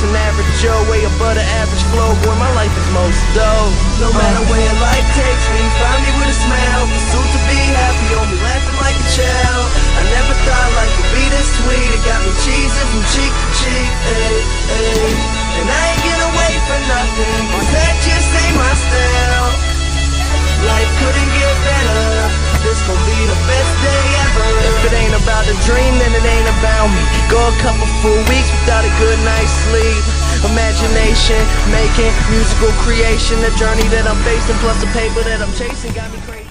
just an average Joe, way above the average flow. Boy, my life is most dope. No uh. matter where life takes me, find me with a smile. Pursuit to be happy, on me laughing like a child. I never thought life would be this sweet. It got me cheesing from cheek to cheek. Ay, ay. And I ain't get away for nothing, cause that just ain't my style. Life couldn't get better. This gon' be the best day ever. If it ain't about the dream, Go a couple full weeks without a good night's sleep. Imagination, making musical creation, the journey that I'm facing, plus the paper that I'm chasing got me crazy.